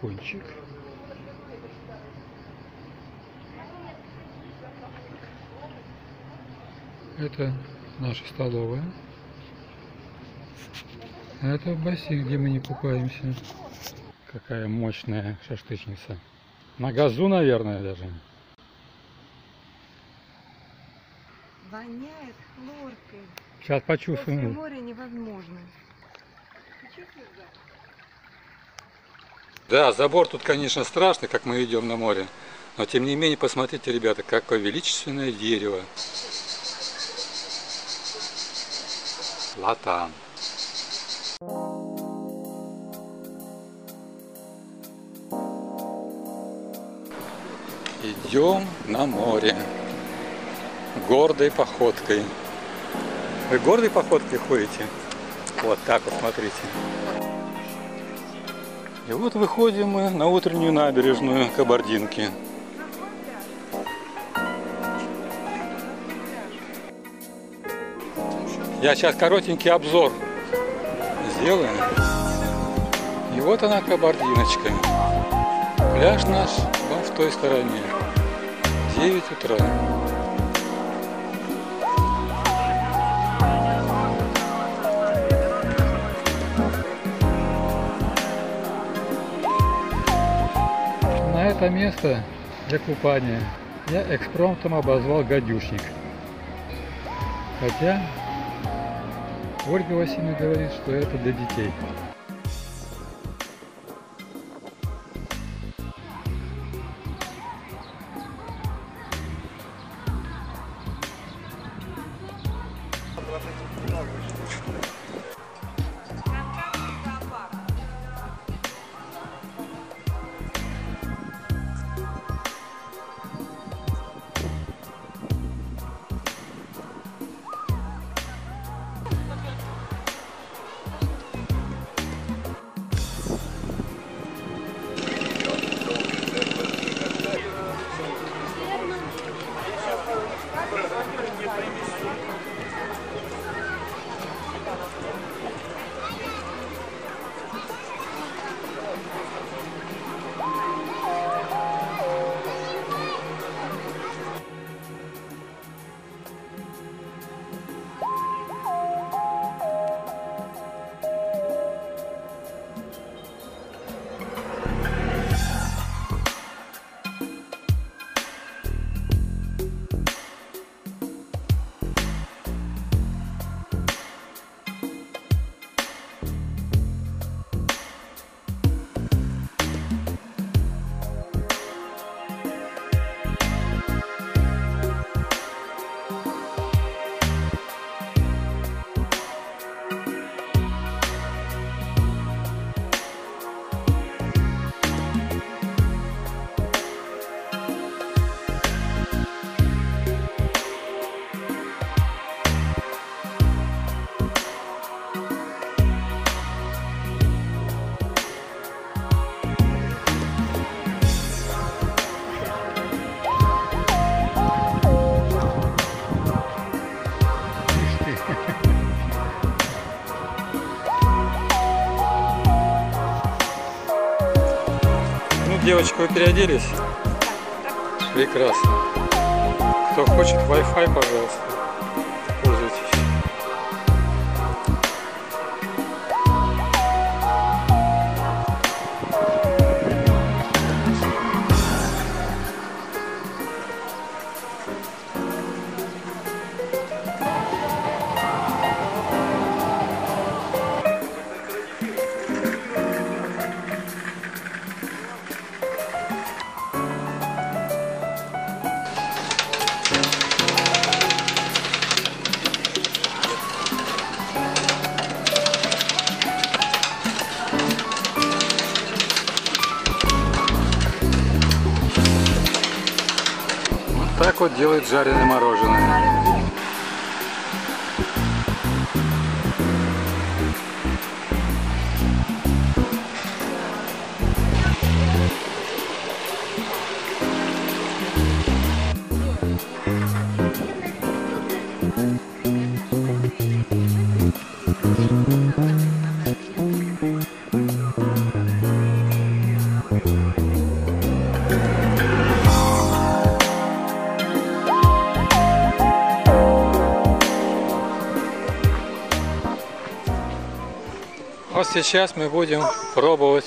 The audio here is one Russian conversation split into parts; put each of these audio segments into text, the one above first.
Ресторанчик. Это наша столовая. А Это бассейн, где мы не купаемся. Какая мощная шашлычница. На газу, наверное, даже. Воняет хлоркой. Сейчас После почувствуем. моря невозможно. Да, забор тут, конечно, страшный, как мы идем на море. Но тем не менее, посмотрите, ребята, какое величественное дерево. Латан. Идем на море. Гордой походкой. Вы гордой походкой ходите? Вот так вот, смотрите. И вот выходим мы на утреннюю набережную Кабардинки. Я сейчас коротенький обзор сделаю. И вот она Кабардиночка. Пляж наш вон в той стороне. 9 утра. Это место для купания я экспромтом обозвал гадюшник. Хотя Ольга Васильевна говорит, что это для детей. Ну, девочки, вы переоделись? Прекрасно. Кто хочет Wi-Fi, пожалуйста, так вот делают жареное мороженое. Thank you. Вот сейчас мы будем пробовать,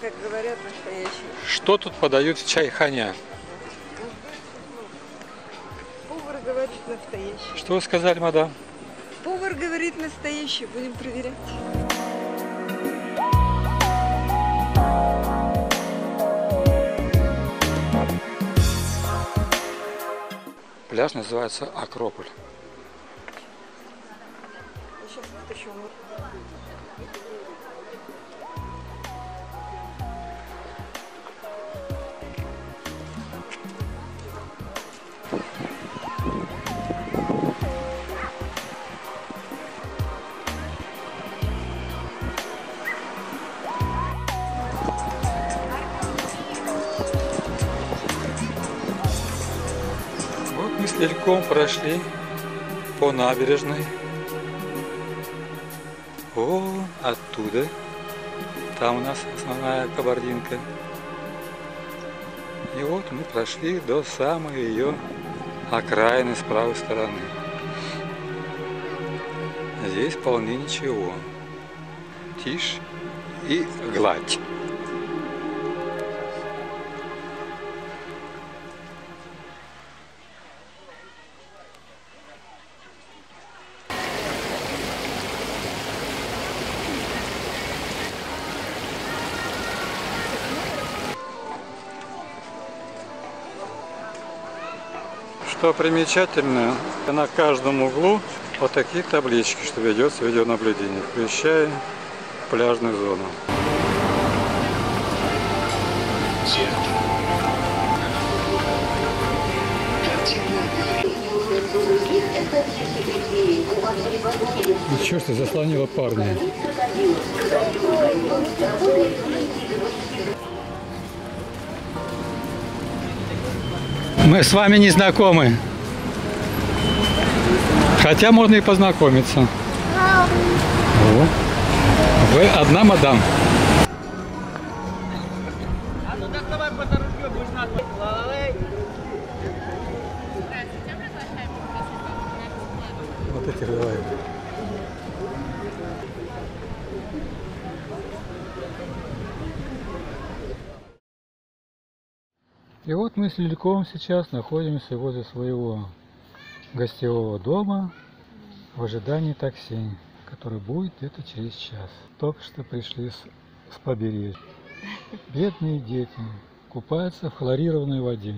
Как говорят настоящие. что тут подают в чайханя. Повар говорит настоящий. Что вы сказали, мадам? Повар говорит настоящий. Будем проверять. Пляж называется Акрополь. Сейчас вытащу. Вот мы с прошли по набережной. О, оттуда. Там у нас основная кабардинка. И вот мы прошли до самой ее окраины с правой стороны. Здесь вполне ничего. Тишь и гладь. Что примечательно, на каждом углу вот такие таблички, что ведется видеонаблюдение, включая пляжную зону. Ну что заслонила парня? Мы с вами не знакомы. Хотя можно и познакомиться. О, Вы одна мадам. А ну так давай по дорожке будешь на Лалалей. Вот эти давай. И вот мы с Лильком сейчас находимся возле своего гостевого дома в ожидании такси, который будет где-то через час. Только что пришли с, с побережья. Бедные дети купаются в хлорированной воде.